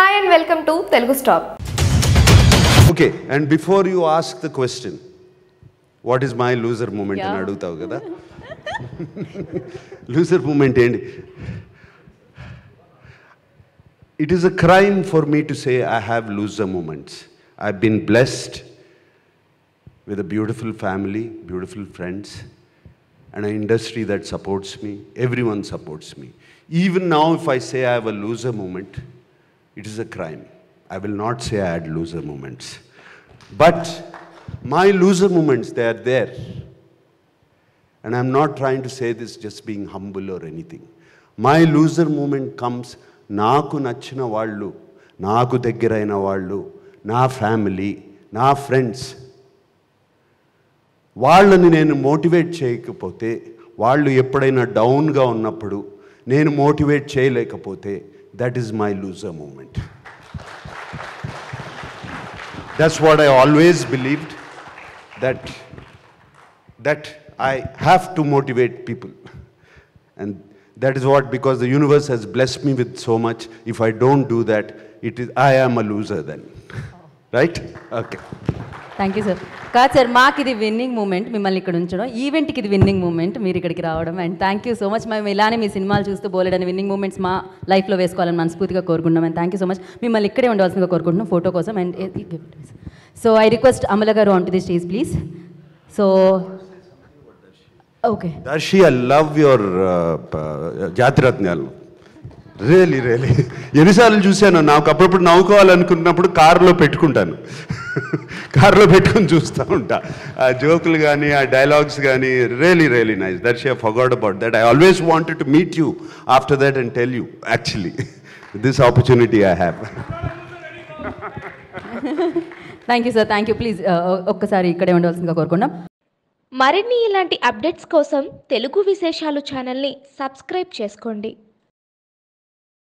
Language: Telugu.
Hi and welcome to Telugu stop okay and before you ask the question what is my loser moment అని Yeah. అడుగుతావు కదా లూజర్ మూమెంట్ ఏంటి it is a crime for me to say I have loser moments I been blessed with a beautiful family, beautiful friends, and an industry that supports me. Everyone supports me. Even now, if I say I have a loser moment, it it is a crime I will not say I'd loser moments but my loser moments they are there and I'm not trying to say this just being humble or anything my loser moment comes నాకు నచ్చిన వాళ్ళు నాకు దగ్గరైన వాళ్ళు నా ఫ్యామిలీ నా ఫ్రెండ్స్ వాళ్ళని నేను మోటివేట్ చేయకపోతే వాళ్ళు ఎప్పుడైనా డౌన్గా ఉన్నప్పుడు నేను మోటివేట్ చేయలేకపోతే that is my loser moment that's what I always believed that that I have to motivate people. And that is what, because the universe has blessed me with so much, if I don't do that, it is, I am a loser then. right? Okay. Thank you sir కాదు సార్ మాకు ఇది విన్నింగ్ మూమెంట్ మిమ్మల్ని ఇక్కడ ఉంచడం. ఈవెంట్కి ఇది విన్నింగ్ మూమెంట్ మీరు ఇక్కడికి రావడం. And thank you so much మేము ఇలానే మీ సినిమాలు చూస్తూ బోలెడని విన్నింగ్ మూమెంట్స్ మా లైఫ్లో వేసుకోవాలని మనస్ఫూర్తిగా కోరుకుంటున్నాం. And thank you so much మిమ్మల్ని ఇక్కడే ఉండవలసిందిగా కోరుకుంటున్నాం ఫోటో కోసం. And so I request Amala గారు on to the stage please so okay love your uh, uh, Jathiratnalu really really ఎన్నిసార్లు చూశాను నాకు అప్పుడప్పుడు నవ్వుకోవాలనుకున్నప్పుడు కారులో పెట్టుకుంటాను. కారులో పెట్టుకొని చూస్తూ ఉంటా. ఆ జోకులు కానీ ఆ డైలాగ్స్ కానీ really really nice Darshi I forgot about that I always wanted to meet you after that and tell you actually this opportunity I have thank you sir thank you please ఒక్కసారి ఇక్కడే ఉండవలసిందిగా కోరుకున్నాం మరిన్ని ఇలాంటి అప్డేట్స్ కోసం తెలుగు విశేషాలు ఛానల్ని సబ్స్క్రైబ్ చేసుకోండి.